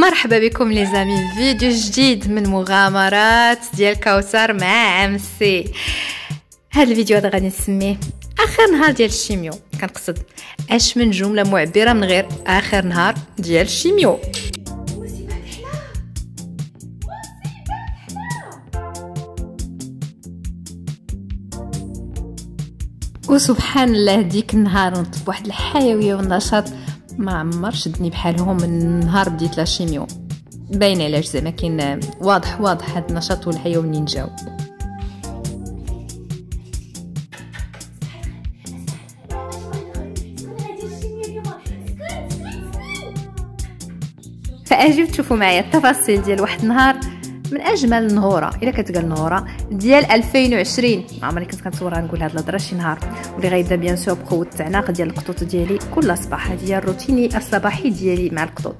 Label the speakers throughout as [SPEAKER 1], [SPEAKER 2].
[SPEAKER 1] مرحبا بكم les amis. فيديو جديد من مغامرات ديال كوثر مع عمسي هذا الفيديو هذا غادي نسميه آخر نهار ديال ال chimio. كنقصد أش من جملة معبرة من غير آخر نهار ديال ال chimio. وسبحان الله ديك النهار نطب واحد الحيوية والنشاط ما عمر شدني بحالهم من نهار بديت la chimio باين علاش زعما كاين واضح واضح هاد النشاط والحيويه منين جاو. فأجيو تشوفوا معايا التفاصيل ديال واحد النهار من أجمل النهوره إلا كتقال النهوره ديال 2020 ما عمري كنت كنصورها نقول هاد الهضرة شي نهار. غيبدا bien sûr بقوه التعناق ديال القطوط ديالي. كل صباح هذه هي الروتيني الصباحي ديالي مع القطوط.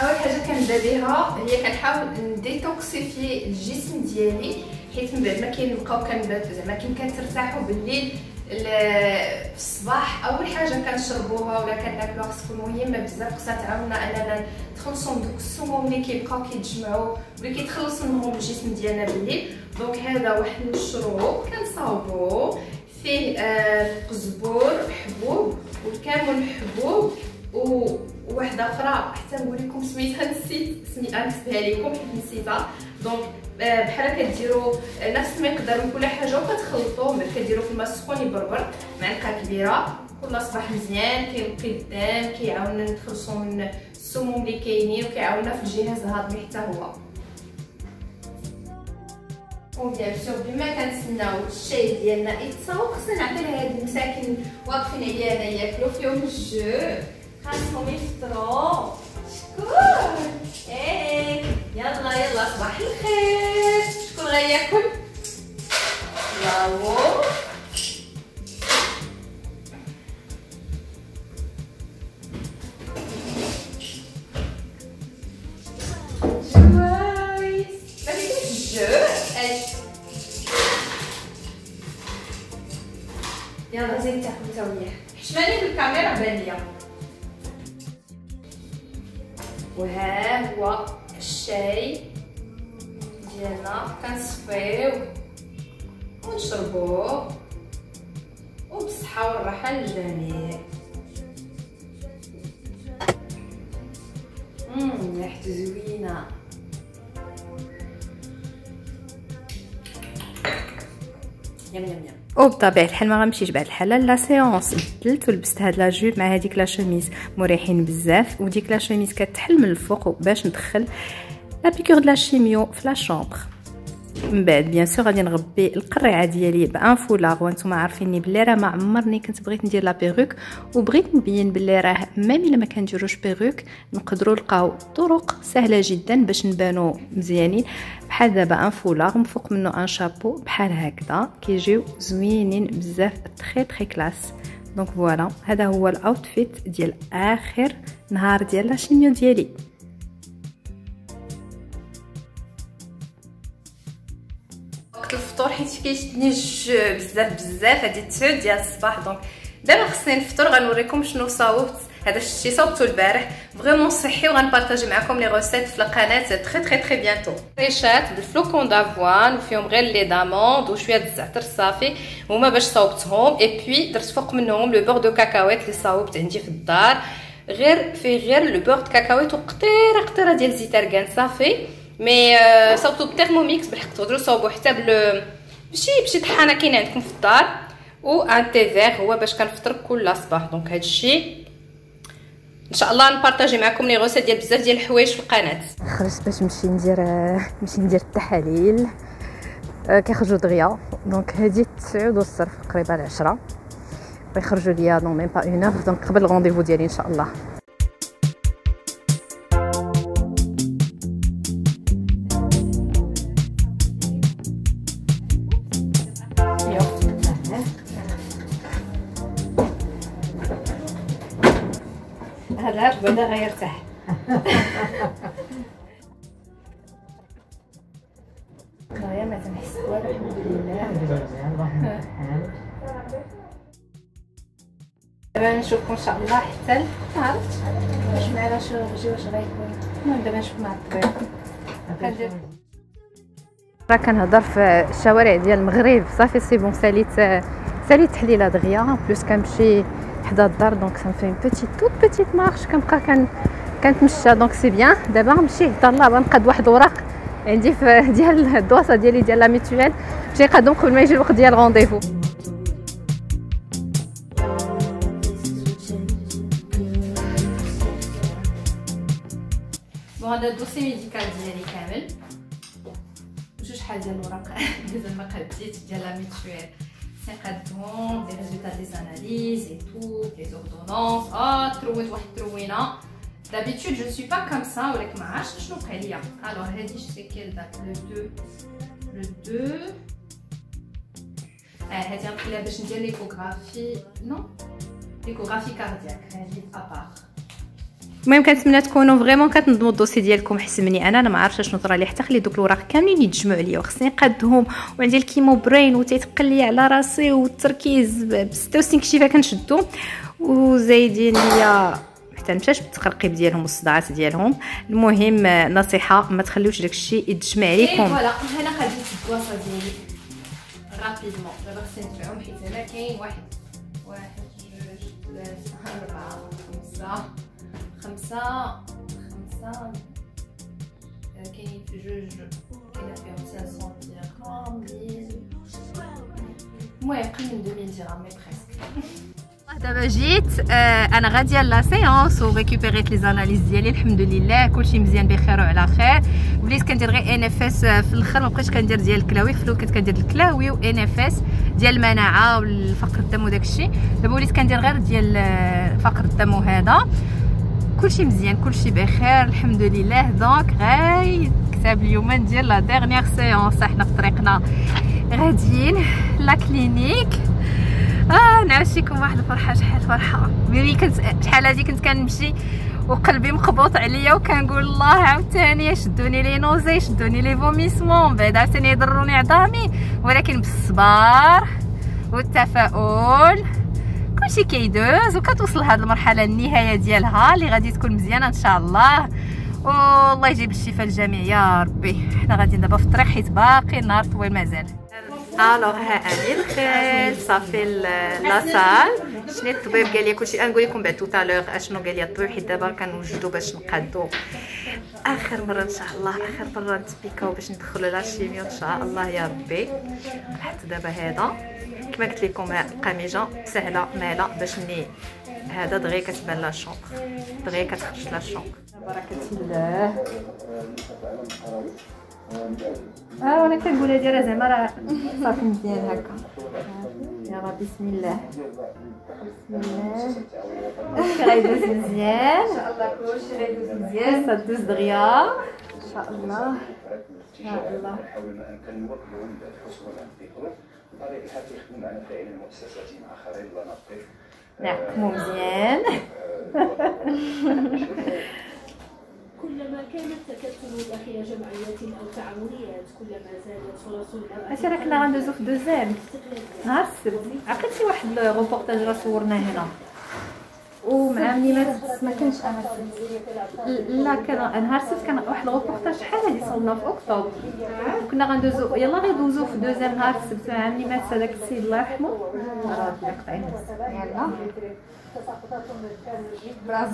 [SPEAKER 1] أول حاجة كنبدا بها هي كنحاول ن détoxifier الجسم ديالي حيت من بعد ما كنبقاو كنبات زعما كي كترتاحوا بالليل في الصباح أول حاجة كنشربوها ولا كناكلوها خصكم مهمه بزاف خصها تعاوننا أننا تخلصوا من دوك السموم اللي كيبقاو كيتجمعوا واللي كيتخلص منهم الجسم ديالنا بالليل. donc هذا واحد المشروب كنصاوبوه فيه آه قزبور حبوب والكامل حبوب وواحدة أخرى حتى نقول لكم سميتها نسيت سميتها نكتبها لكم حيت نسيتها. دونك آه، بحال كديروا نفس المقدار من كل حاجة وكتخلطوه من كديروا في الماء السخون يبربر معلقة كبيرة. كل صباح مزيان كينقي الدم كيعاوننا نتخلصوا من السموم اللي كاينين وكيعاوننا في الجهاز الهضمي حتى هو. وبيان سور بما كنتسناو الشاي ديالنا يتصاوب خصنا نعطي لهاد المساكن واقفين عليا ياكلوا فيهم الجو خاصهم يفطروا شكون إيه يلا يلا صباح الخير شكون غياكل برافو يلا زيد تاكل تا حشماني بالكاميرا بان ليا وها هو الشاي ديالنا كنصفيو ونشربوه وبالصحة والراحة للجميع مم ريحته زوينة miam miam miam وبطبيعة الحال ما غنمشيش بعد الحال la séance بدلت ولبست هاد la jupe مع هذيك la chemise مريحين بزاف وديك la chemise كتحل من الفوق باش ندخل la piqûre د la chimio في la chambre من بعد bien sûr غادي نخبي القريعة ديالي b un foulard وأنتم عارفيني بلي راه ما عمرني كنت بغيت ندير la perruque وبغيت نبين بلي راه même إلا ما كنديروش perruque نقدروا نلقاو طرق سهلة جدا باش نبانو مزيانين. بحال دابا un foulard من فوق منه un chapeau بحال هكذا كيجيو زوينين بزاف très très classe donc voilà هذا هو ال outfit ديال آخر نهار ديال la chimio ديالي. الفطور حيت كيشدني بزاف بزاف هادي 9 ديال الصباح. donc دابا خصني نفطر غنوريكم شنو صاوبت. هذا الشيء صاوبته البارح. vraiment صحي وغن partager معكم les recettes في القناة très très très bientôt ريشات بال flocons d'avoine وفيهم غير les amandes وشويه الزعتر صافي هما باش صاوبتهم اي بوي درت فوق منهم le beurre de cacahuète اللي صاوبت عندي في الدار غير فيه غير le beurre de cacahuète وقطيره قطيره ديال زيت ارغان صافي mais صوبتو بالثيرموميكس بالحق تقدروا تصاوبوا حتى بل بشي بشي طحانه كاينة عندكم في الدار و un thé vert هو باش كنفطر كل صباح donc هادشي ان شاء الله ن partager معكم les recettes ديال بزاف ديال الحوايج في القناه خرجت باش نمشي ندير نمشي ندير التحاليل كيخرجوا دغيا donc هادي 9 والصرف قريبه ل 10 ويخرجوا ليا même pas une heure donc قبل ال rendez-vous ديالي ان شاء الله هذا بعدا غيرتاح يا ما تنحس. والو الحمد لله دابا نشوفكم إن شاء الله حتى عرفت
[SPEAKER 2] واش معنا شو غجي واش غيكون؟
[SPEAKER 1] المهم دابا نشوف مع الطبيب. كندير راه كنهضر في الشوارع ديال المغرب. صافي سي بون ساليت ساليت تحليله دغيا بلوس كنمشي حدا الدار دونك سان اون بوتيت توت بوتيت مارش كنبقى كن كنتمشى دونك سي بيان دابا نمشي حدا الله غنقاد واحد الوراق. عندي في ديال الدواسه ديالي ديال لا ميتوال باش نقادهم قبل ما يجي الوقت ديال الغونديفو بون هذا الدوسي ميديكال ديالي كامل. جوج شحال ديال الوراق ديال المقاديت ديال la mutuelle سنقادهم des résultats des analyses et tout les ordonnances آه ترويت واحد التروينه d'habitude je suis pas comme ça ولكن ما عرفتش شنو بقى ليا alors هادي c'est quelle date le 2 le 2 آه هادي غنخليها باش ندير l'échographie non l'échographie cardiaque هادي à part المهم كنتمنى تكونوا vraiment كتنظموا ال dossier ديالكم حسن مني أنا. أنا ما عارفه شنو طرا لي حتى خلي دوك الوراق كاملين يتجمعوا عليا وخصني نقادهم وعندي ال chemo brain وتيتقل لي على راسي والتركيز ب 66 كشيفه كنشدو. وزايدين ليا حتى مشاش بالتقرقيب ديالهم والصداعات ديالهم. المهم نصيحة ما تخليوش داكشي يتجمع عليكم voilà هنا خديت الدواسه ديالي. rapidement دابا خصني ندفعهم حيت هنا كاين واحد واحد جوج ثلاثة أربعة خمسة. خمسة خمسة كاين في جوج كاين فيهم 500 درهم 1000 المهم قل من 2000 درهم mais presque دابا جيت آه أنا غاديه la séance وريكوبيريت les analyses ديالي الحمد لله كلشي مزيان بخير وعلى خير وليت كندير غير NFS في الآخر ما بقيتش كندير ديال الكلاوي في الأول كنت كندير الكلاوي و NFS ديال المناعه والفقر الدم وداكشي دابا وليت كندير غير ديال فقر الدم وهذا كلشي مزيان كلشي بخير الحمد لله donc غاي كتاب اليوم ندير la dernière séance حنا في طريقنا. غاديين la clinique آه نعشيكم واحد الفرحة شحال فرحة. ملي كنت شحال هادي كنت كنمشي وقلبي مخبوط عليا وكنقول الله عاوتاني شدوني les nausées شدوني les vomissements بعد عاوتاني يضروني عظامي. ولكن بالصبر والتفاؤل كلشي كيدوز وكتوصل لهاد المرحلة النهاية ديالها اللي غادي تكون مزيانة إن شاء الله. والله يجيب الشفاء للجميع يا ربي. حنا غاديين دابا في الطريق حيت باقي النهار طويل مازال. alors ها اني دخلت صافي la salle شنو الطبيب قال لي كلشي نقول لكم بعد tout à l'heure اشنو قال لي الطبيب حيت دابا كنوجدوا باش نقادو اخر مره ان شاء الله اخر مره نتبيكاو باش ندخلوا la chimio ان شاء الله يا ربي حتى دابا هذا كما قلت لكم قميجه سهله ماله باش ني هذا دغيا كتبان لا شونك دغيا كتخرج لا شونك بركه الله آه وأنا كنقول هادي راه زعما راه صافي مزيان هكا يلا بسم الله بسم الله غيدوز مزيان ان شاء الله كلشي غيدوز مزيان تدوز دغيا ان شاء الله ان شاء الله نحاول ما امكن نوكلوا الحصول على الذكر بطبيعه الحال كيخدموا معنا في العين المؤسساتي مع خريج لا نعم مزيان
[SPEAKER 2] كلما كانت تكتل داخل جمعيات أو تعاونيات كلما زادت فرص المرأة
[SPEAKER 1] اش راك كنا غندوزو في دوزيام. نهار السبت. عقلتي واحد الروبورتاج راه صورنا هنا. ومع ملي ما ما كانش أنا. لا كان نهار السبت كان واحد الروبورتاج شحال هادي صورنا في أكتوبر. كنا غندوزو يلا غيدوزو في دوزيام نهار السبت مع ملي مات هذاك السيد الله يرحمه. راه قطعين يلا.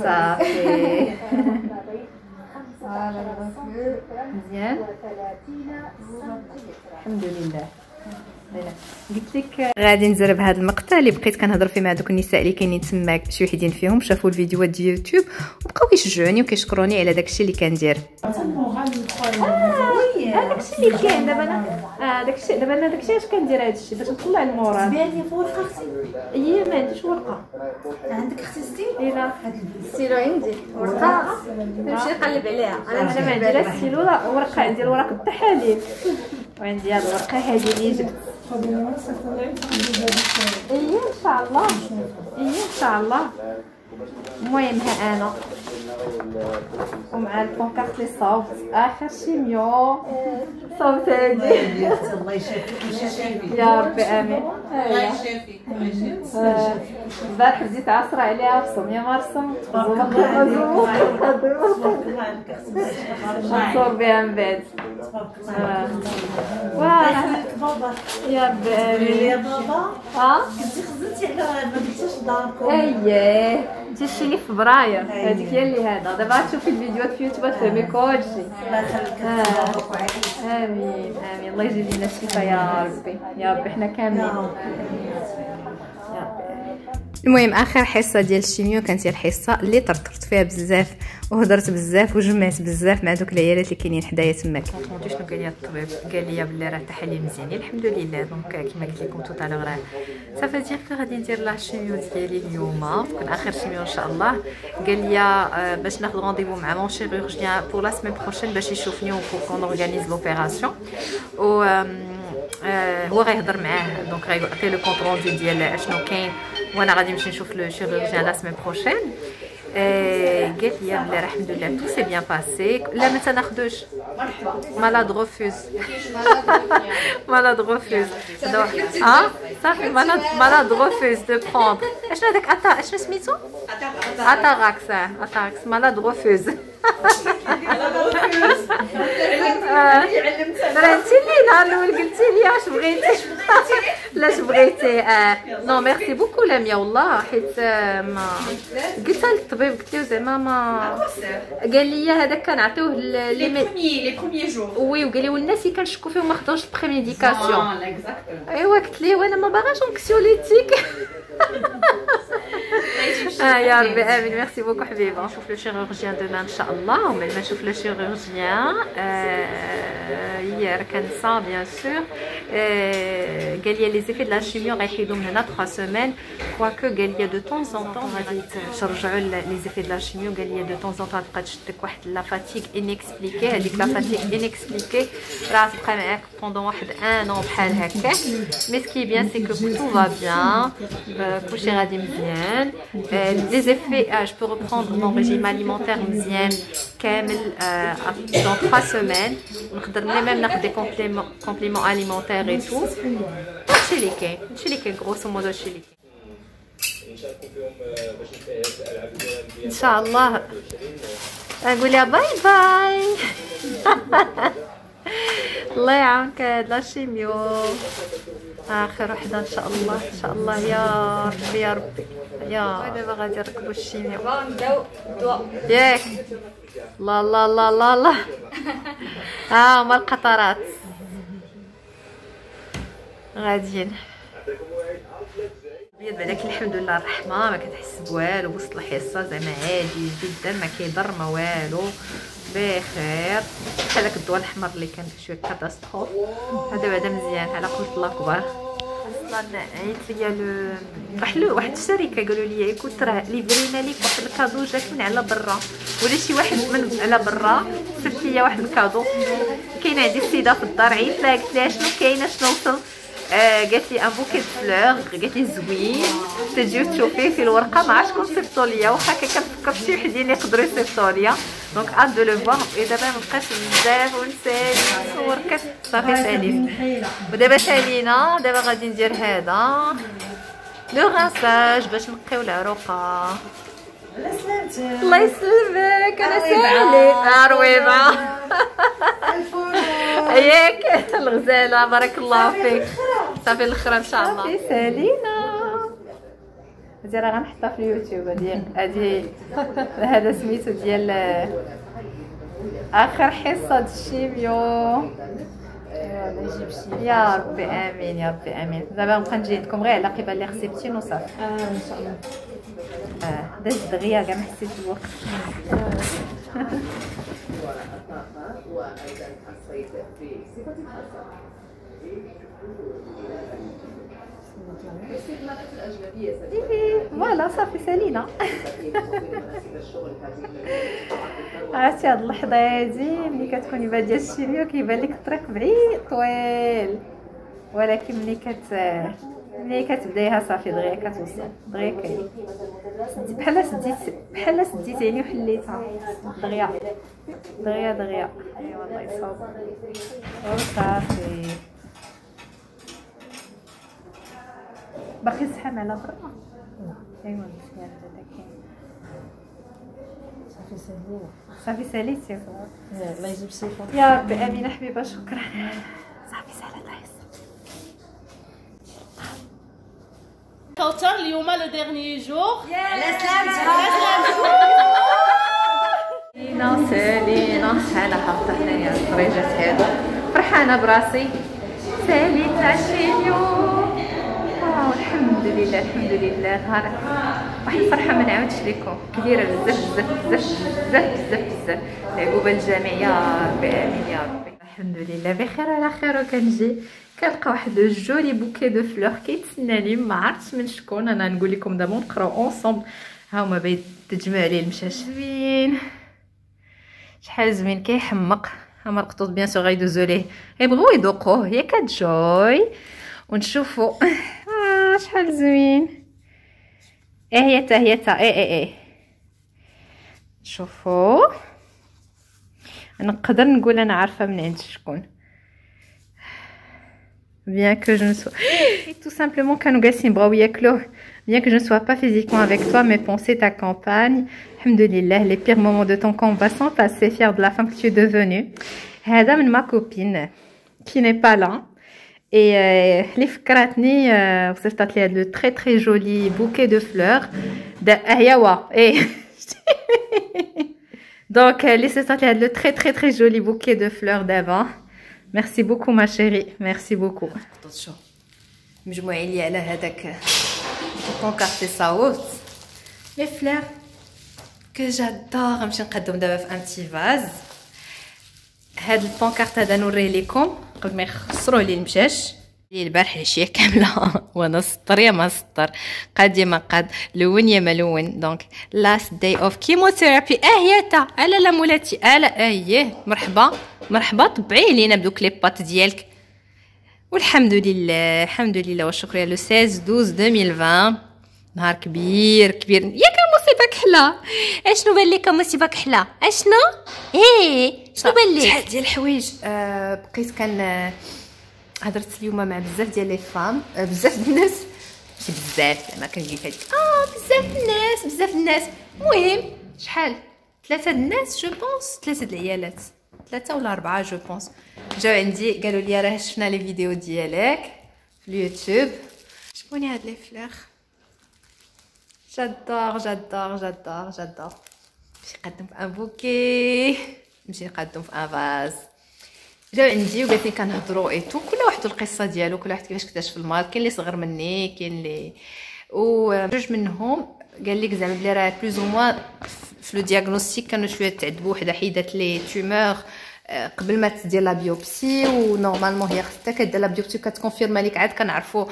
[SPEAKER 1] صافي. مزيان الحمد لله قلت لك غادي نزرب هذا المقطع اللي بقيت كنهضر فيه مع دوك النساء اللي كاينين تما شي وحدين فيهم شافوا الفيديوهات ديال يوتيوب وبقاو كيشجعوني وكيشكروني على داكشي اللي كندير. داكشي اللي كاين. دابا أنا آه داكشي دابا أنا داكشي اش كندير هادشي باش نطلع ال moral.
[SPEAKER 2] بيعني في ورقة أختي.
[SPEAKER 1] هي ما عنديش ورقة.
[SPEAKER 2] عندك أختي ستيل
[SPEAKER 1] الا
[SPEAKER 2] هاد الستيلو عندي. ورقة. نمشي نقلب عليها.
[SPEAKER 1] أنا ما عندي لا ستيلو لا ورقة عندي. الورق التحاليل وعندي هاد الورقة هادي اللي جبت إيه إن شاء الله. إيه إن شاء الله. المهم ها أنا ومع البونكارت اللي صوبت اخر شيميو صوبت هادي
[SPEAKER 3] الله يشافيك
[SPEAKER 1] يا ربي امين
[SPEAKER 3] الله يشافيك
[SPEAKER 1] آه، البارح بديت عصر عليها بصوم يا مرسوم
[SPEAKER 3] تبارك الله عليك تبارك الله عليك
[SPEAKER 1] نصور بها من بعد
[SPEAKER 3] تبارك الله. عليك بابا
[SPEAKER 1] يا ربي امين
[SPEAKER 3] يا بابا
[SPEAKER 1] ها
[SPEAKER 3] خزنتي على ما قلتيش داركم
[SPEAKER 1] اييه انت شتيني في فبراير. هذيك هي اللي هذا دابا تشوفي الفيديوهات في يوتيوب تفهمي كلشي
[SPEAKER 3] الله يخليك
[SPEAKER 1] امين امين الله يجزي لنا الشفاء يا ربي يا ربي حنا كاملين المهم آخر حصة ديال ال chimio كانت هي الحصة اللي طرطرت فيها بزاف وهضرت بزاف وجمعت بزاف مع دوك العيالات اللي كاينين حدايا تماك. شنو قال لي الطبيب قال لي بلي راه التحاليل مزيانين الحمد لله. donc كما قلت لكم tout à l'heure صافي دير غادي ندير la chimio ديالي اليوم. تكون آخر chimio إن شاء الله. قال لي آه، باش ناخذ rendez-vous مع mon chirurgien pour la semaine prochaine باش يشوفني و pour qu'on organise l'opération و آه، هو غيهضر معاه. donc غيعطي le compte rendu ديال اشنو كاين وأنا غادي نمشي نشوف le chirurgien la semaine prochaine. قالت لي بلي راه الحمد لله tout s'est bien passé لا ما تناخذوش malade refuse malade refuse ها صافي malade malade refuse de prendre اشنو هذاك اتا اشنو سميتو اتاراكس آه اتاراكس malade refuse انت اللي نهار الأول قلتي لي واش بغيتي. لاش بغيتي؟ آه non merci beaucoup لاميا والله حيت آه، ما قلتها للطبيب قلت له زعما ما قال لي هذاك كنعطيوه لي mais-
[SPEAKER 4] premiers, les premiers jours.
[SPEAKER 1] oui وقال لي والناس اللي كنشكو فيهم ما خداوش
[SPEAKER 4] ال prémédication.
[SPEAKER 1] أيوا قلت ليه وأنا ما باغاش anxiolytique آه يا ربي امين merci beaucoup حبيبه نشوف le chirurgien demain ان شاء الله ومن ما نشوف le chirurgien هي كنسا bien sûr قال لي les effets de la chimio غيحيدو من هنا 3 semaines quoique قال لي de temps en temps غادي ترجعوا les effets de la chimio قال لي de temps en temps تبقى تشدك واحد la fatigue inexpliquée هذيك la fatigue inexpliquée راه تبقى معاك pendant واحد un an بحال هكاك mais ce qui est bien c'est que tout va bien كلشي غادي مزيان les effets je peux reprendre mon régime alimentaire مزيان كامل dans 3 semaines نقدر même ناخذ des compléments compléments alimentaires et tout هادشي اللي كاين هادشي اللي كاين grosso modo هادشي اللي كاين
[SPEAKER 5] نشاركوا فيهم آه، باش نفهم الالعاب ديالنا
[SPEAKER 1] ان شاء الله أقول يا bye bye الله يعاونك هاد la chimio آخر وحدة إن شاء الله إن شاء الله يا ربي يا ربي. يا دابا غادي نركبوا ال chimio ياك لا لا لا لا لا. ها هما القطرات غاديين. بيض بعداك الحمد لله الرحمة ما كتحس بوالو وسط الحصة زعما عادي جدا ما كيضر ما والو. بخير. بحال داك الضوء الأحمر اللي كان شوية catastrophe هذا بعدا مزيان. على قولة الله كبار. أصلا عيط ليا لو واحد واحد الشركة قالوا لي écoute راه livrينا ليك واحد ال cadeau جاك من على برا. ولا شي واحد من على برا. صيفط ليا واحد ال cadeau. كاين عندي السيدة في الدار. عيطت لها قلت لها شنو كاينة؟ شنو وصل؟ آه قالت لي un bouquet fleurs. قالت لي زوين. تجيو تشوفيه في الورقة ما عرفتش شكون صيفطوا ليا واخا كنفكر شي وحدين يقدروا يصيفطوا ليا donc on va le voir et دابا ما بقاش بزاف ونسالي نصور كاس صافي ساليت ودابا سالينا دابا غادي ندير هذا لو غاساج باش نقيو
[SPEAKER 3] العروقة. سلامتك
[SPEAKER 1] الله يسلمك
[SPEAKER 3] أنا.
[SPEAKER 1] سالي
[SPEAKER 3] الفول
[SPEAKER 1] ياك الغزالة. بارك الله فيك. صافي الاخرى إن شاء الله. صافي سالينا. هادي راه غنحطها في اليوتيوب هادي هادي هذا سميتو ديال آخر حصة ال chimio. يا ربي آمين يا ربي آمين. دابا نبقى نجي عندكم غير على قبال les réceptions وصافي.
[SPEAKER 2] آه إن شاء الله.
[SPEAKER 1] آه داز دغيا كاع ما حسيت بالوقت. voilà صافي سالينا عرفتي هاد اللحظه هادي ملي كتكوني باديه الشيميو كيبان لك الطريق بعيد طويل ولكن ملي كت ملي كتبدايها صافي دغيا كتوصل. دغيا كاين. بحال سديت بحال سديت يعني وحليتها. دغيا. دغيا دغيا. اي والله يصاوب. وصافي باقي زحام على برا أيوا مزيان هذا كاين
[SPEAKER 3] صافي سهلين
[SPEAKER 1] صافي ساليتي
[SPEAKER 3] الله يجيب
[SPEAKER 1] يا ربي امينه حبيبه شكرا. صافي سالت
[SPEAKER 4] كوثر اليوم لو ديرني جور
[SPEAKER 1] سالينا سالينا شحال هابطه هنايا الدريجات هادو فرحانه براسي ساليت العشرين يوم واو الحمد لله الحمد لله نهار واحد الفرحه ما نعاودش لكم كبيره بزاف بزاف بزاف بزاف بزاف بزاف العقوبه للجميع يا ربي امين يا ربي الحمد لله بخير على خير وكنجي كنلقى واحد joli bouquet de fleurs كيتسناني ما عرفتش من شكون. أنا نقول لكم دابا نقراو ensemble ها هما باين تجمع لي المشاش. زوين. شحال زوين؟ كيحمق. ها مرقطوط bien sûr غيدوزو ليه. يبغيو يذوقوه. ياك جوي ونشوفوا آه شحال زوين. إيه هي تا هي تا. إيه إيه إيه. شوفوا نقدر نقول أنا عارفة من عند شكون. bien que je ne sois tout simplement bien que je ne sois pas physiquement avec toi mes pensées t'accompagnent alhamdoulilah les pires moments de ton combat sont passés fier de la femme que tu es devenue. Adam ma copine qui n'est pas là. Et euh, les fkratni euh, vous avez le très très joli bouquet de fleurs. d'Ayawa ah, et donc euh, les vous le très très très joli bouquet de fleurs d'avant. ميرسي بوكو ما شيري ميرسي بوكو شو مجموعين لي على هذاك البونكارت صوت لي فلور كو جادور نمشي نقدم دابا في ان تي فاز هاد البونكارت هذا نوريه لكم قبل ما يخسروه لي المشاش لي البارح العشيه كامله وأنا سطر يا ما سطر قاد يا ما قاد لون يا ما لون دونك لاست داي اوف كيموثيرابي آه يا تا الا لا مولاتي الا إيه مرحبا مرحبا طبعي لينا بدوك لي بات ديالك. والحمد لله الحمد لله والشكر لو 16 12 2020 نهار كبير كبير. ياك المصيبه كحلة. أشنو بان لك المصيبه كحلة؟ أشنو؟ إيه شنو بان لك شحال ديال الحوايج آه بقيت كان آه، هضرت اليوم مع بزاف ديال les femmes آه، بزاف د الناس. ماشي بزاف زعما كنقول هاديك آه بزاف الناس بزاف الناس. المهم شحال؟ ثلاثة الناس je pense ثلاثة العيالات. ثلاثة ولا أربعة je pense جاو عندي قالوا لي راه شفنا les vidéos ديالك في اليوتيوب. شكوني هاد les fleurs j'adore j'adore j'adore j'adore نمشي نقدم في un bouquet نمشي نقدم في un vase جاو عندي وقالت لي كنهضروا et tout كل واحد القصة ديالو كل واحد كيفاش كتعيش في المرض كاين اللي صغر مني كاين اللي وجوج منهم قال لك زعما بلي راه plus ou moins في le diagnostic كانوا شوية تعذبوا وحده حيدات les tumeurs قبل ما تدير la biopsie و normalement هي خصها كدير la biopsie كت confirma لك عاد كنعرفوا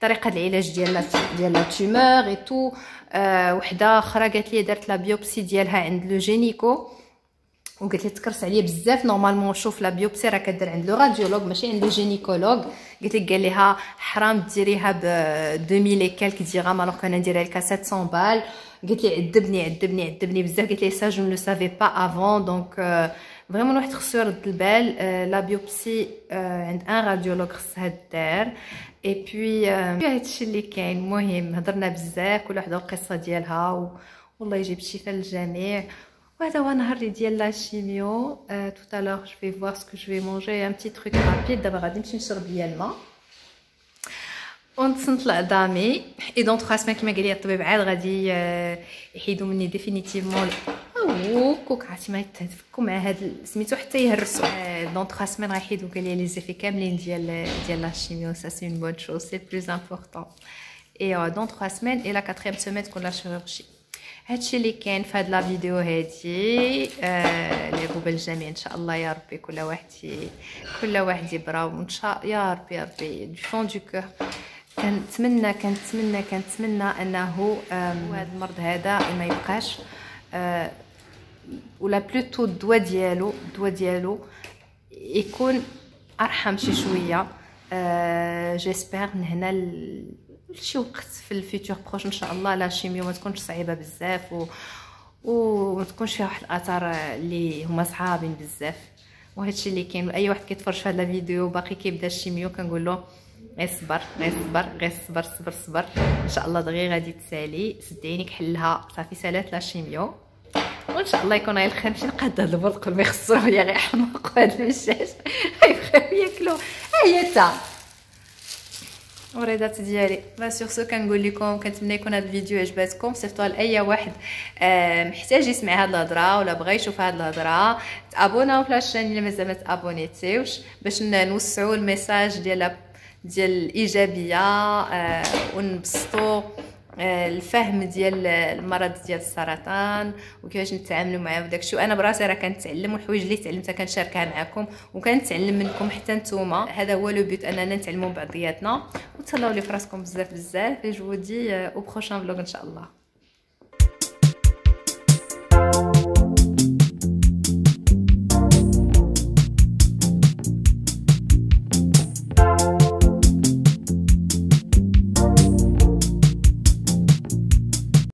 [SPEAKER 1] طريقة العلاج ديال ديال la tumeur et tout آه وحدة أخرى قالت لي دارت la biopsie ديالها عند le gynéco وقالت لي تكرس عليا بزاف. normalement شوف la biopsie راه كدير عند le radiologue ماشي عند le gynécologue قالت لي قال لها حرام ديريها ب 2000 اي كالك درهم alors كان نديرها لك 700 بال قالت لي عذبني عذبني عذبني بزاف. قالت لي ça je le savais pas avant donc vraiment واحد خصو يرد البال la biopsie عند un radiologue خصها دار اي بوي هادشي اللي كاين المهم هضرنا بزاف كل وحده القصة ديالها. والله يجيب الشفاء للجميع وهذا هو نهاري ديال la chimio tout je vais voir ce que je vais manger un petit truc rapide دابا غادي نمشي نشرب ليا الماء ونتصنت لعظامي et dans 3 سمان كما قال لي الطبيب عاد غادي يحيدوا مني ديفينيتيفمون كوك عرفتي ما يتفكوا مع هاد سميتو حتى يهرسوا دون 3 سمان غيحيدوا قال لي زيفي كاملين ديال ديال لا شيميو سا سي اون بون شوز سي بلوز امبورطون اي دون 3 سمان اي لا 4 سيمين تكون لا شيروجي هادشي اللي كاين في هاد لا فيديو هادي آه لعبوا بالجميع إن شاء الله يا ربي كل واحد كل واحد يبرا وإن شاء يا ربي يا ربي دو فون دو كور كنتمنى كنتمنى كنتمنى أنه هذا المرض هذا ما يبقاش آه ولا plutôt الدواء ديالو الدواء ديالو يكون أرحم شي شوية. آه j'espère من هنا شي وقت في ال futur proche إن شاء الله. la chimio ما تكونش صعيبة بزاف و وما تكونش فيها واحد الأثار اللي هما صعابين بزاف. وهادشي اللي كاين أي واحد كيتفرج في هذا الفيديو باقي كيبدا ال chimio كنقول له غير صبر غير صبر غير صبر. صبر صبر إن شاء الله دغيا غادي تسالي سدي عينيك حلها صافي سالات la chimio. وإن شاء الله يكون غير الخير ماشي نقاد هاد البرق ما يخسروا ليا غير حماق وهاد المشاش غيبغيو ياكلوا ها هي تا. وريدات ديالي. bah sur ce كنقول لكم كنتمنى يكون هذا الفيديو عجباتكم صيفطوه لاي واحد آه محتاج يسمع هاد الهضرة ولا بغى يشوف هاد الهضرة تابوناو في la chaîne اللي مازال ما تابونيتيوش باش نوسعوا ال message ديال ديال الإيجابية آه ونبسطوا الفهم ديال المرض ديال السرطان وكيفاش نتعاملوا معاه وداكشي وأنا براسي راه كنتعلم والحوايج اللي تعلمتها كنشاركها معكم وكنتعلم منكم حتى نتوما. هذا هو le but أننا نتعلموا بعضياتنا. وتهلاو لي فراسكم بزاف بزاف. je vous dis au prochain vlog إن شاء الله.